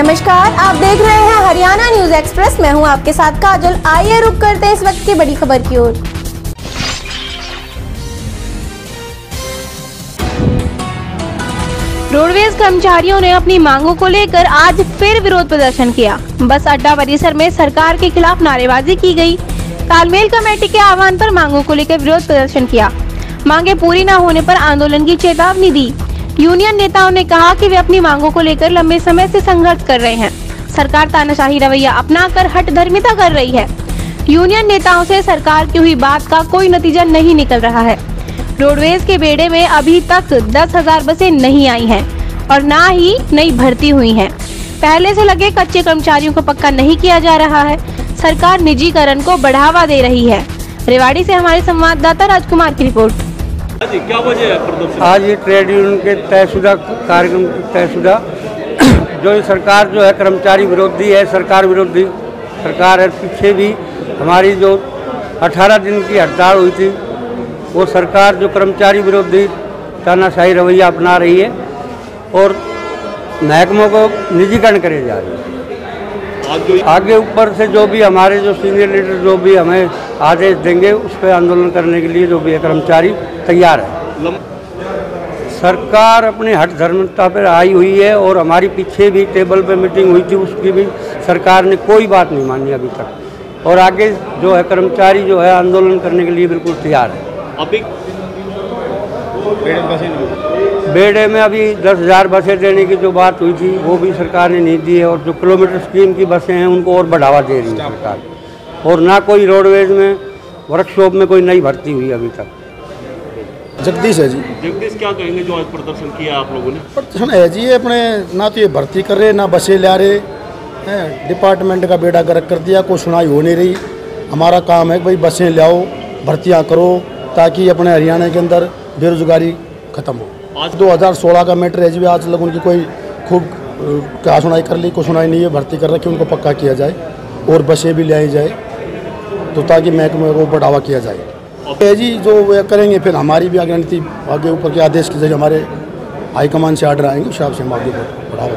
नमस्कार, आप देख रहे हैं हरियाणा न्यूज़ एक्सप्रेस। मैं हूँ आपके साथ काजल। आइए रुक करते हैं इस वक्त की बड़ी खबर की ओर। रोडवेज़ कर्मचारियों ने अपनी मांगों को लेकर आज फिर विरोध प्रदर्शन किया। बस अड्डा परिसर में सरकार के खिलाफ नारेबाजी की गई। तालमेल कमेटी के आह्वान पर मांगों को लेकर विरोध प्रदर्शन किया। मांगे पूरी न होने पर आंदोलन की चेतावनी दी। यूनियन नेताओं ने कहा कि वे अपनी मांगों को लेकर लंबे समय से संघर्ष कर रहे हैं। सरकार तानाशाही रवैया अपनाकर हट धर्मिता कर रही है। यूनियन नेताओं से सरकार की हुई बात का कोई नतीजा नहीं निकल रहा है। रोडवेज़ के बेड़े में अभी तक दस हज़ार बसें नहीं आई हैं और ना ही नई भर्ती हुई हैं। पहले से लगे कच्चे कर्मचारियों को पक्का नहीं किया जा रहा है। सरकार निजीकरण को बढ़ावा दे रही है। रेवाड़ी से हमारे संवाददाता राजकुमार की रिपोर्ट। क्या वजह है प्रदर्शन आज ये ट्रेड यूनियन के तयशुदा कार्यक्रम तयशुदा जो ये सरकार जो है कर्मचारी विरोधी है सरकार विरोधी सरकार है पीछे भी हमारी जो 18 दिन की हड़ताल हुई थी वो सरकार जो कर्मचारी विरोधी तानाशाही रवैया अपना रही है और महकमों को निजीकरण करे जा रही है। आगे ऊपर से जो भी हमारे जो सीनियर लीडर जो भी हमें आदेश देंगे उस पर आंदोलन करने के लिए जो भी है कर्मचारी तैयार है। सरकार अपने हट धर्मता पर आई हुई है और हमारी पीछे भी टेबल पे मीटिंग हुई थी उसकी भी सरकार ने कोई बात नहीं मानी अभी तक। और आगे जो है कर्मचारी जो है आंदोलन करने के लिए बिल्कुल तैयार है। अभी बेड़े में अभी दस हज़ार बसें देने की जो बात हुई थी वो भी सरकार ने नहीं दी है और जो किलोमीटर स्कीम की बसें हैं उनको और बढ़ावा दे रही है सरकार। और ना कोई रोडवेज़ में वर्कशॉप में कोई नई भर्ती हुई अभी तक। जगदीश है जी। जगदीश क्या कहेंगे जो आज प्रदर्शन किया आप लोगों ने? प्रदर्शन है जी ये अपने ना तो ये भर्ती कर रहे ना बसें ला रहे। हैं डिपार्टमेंट का बेड़ा गर्क कर दिया कोई सुनाई हो नहीं रही। हमारा काम है भाई बसें लाओ भर्तियाँ करो ताकि अपने हरियाणा के अंदर बेरोजगारी खत्म हो। आज 2016 का मैटर है जी आज लोग उनकी कोई खूब क्या सुनाई कर ली कोई सुनाई नहीं है भर्ती कर रखी उनको पक्का किया जाए और बसें भी ले आई जाए। तो ताकि महकमे को बढ़ावा किया जाए। जी जो वे करेंगे फिर हमारी भी आगे रणनीति आगे ऊपर के आदेश के ज़रिए हमारे हाईकमान से आर्डर आएँगे उस हिसाब से हम आगे बढ़ावा